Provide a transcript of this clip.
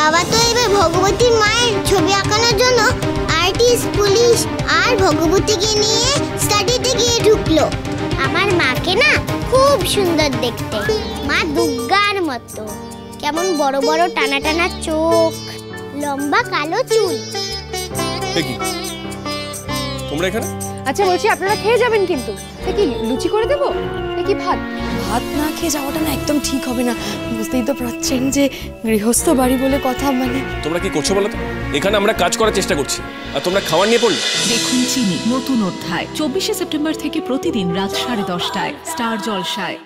বাবা তো এবার ভগবতীর মায়ের ছবি আঁকানোর জন্য আর্টিস্ট পুলিশ আর ভগবতীকে নিয়ে স্টাডিতে গিয়ে ঢুকলো। আমার মাকে না খুব সুন্দর দেখতে। মা দুর্গার মতো। কেমন বড় বড় টানা টানা চোখ লম্বা কালো চুল। তোমরা এখানে? আচ্ছা বলছি আপনারা খেয়ে যাবেন কিন্তু। কি লুচি করে দেবো? এ কি ভাত? ভাত না খেয়ে যাওয়াটা না একদম ঠিক হবে না। বুঝতেই তো পারছেন যে গৃহস্থ বাড়ি বলে কথা মানে। তোমরা কি করছ বলো তো? এখানে আমরা কাজ করার চেষ্টা করছি। আর তোমরা খাওয়ার নিয়ে পড়লে? দেখুন চিনি নতুন অধ্যায় চব্বিশে সেপ্টেম্বর থেকে প্রতিদিন রাত সাড়ে দশটায় স্টার জলসায়।